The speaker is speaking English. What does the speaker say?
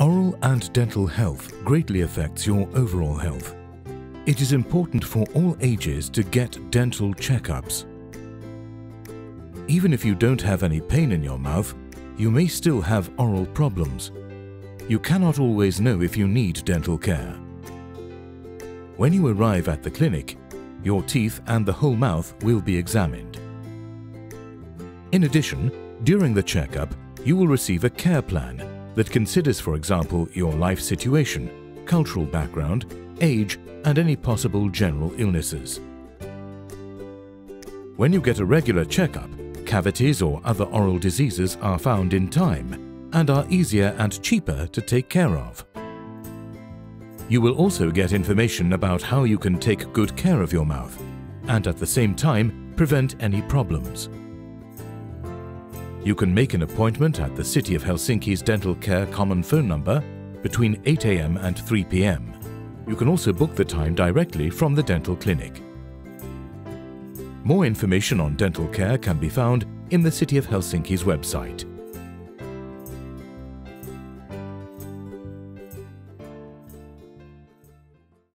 Oral and dental health greatly affects your overall health. It is important for all ages to get dental checkups. Even if you don't have any pain in your mouth, you may still have oral problems. You cannot always know if you need dental care. When you arrive at the clinic, your teeth and the whole mouth will be examined. In addition, during the checkup, you will receive a care plan that considers, for example, your life situation, cultural background, age, and any possible general illnesses. When you get a regular checkup, cavities or other oral diseases are found in time and are easier and cheaper to take care of. You will also get information about how you can take good care of your mouth and at the same time prevent any problems. You can make an appointment at the City of Helsinki's Dental Care common phone number between 8am and 3pm. You can also book the time directly from the dental clinic. More information on dental care can be found in the City of Helsinki's website.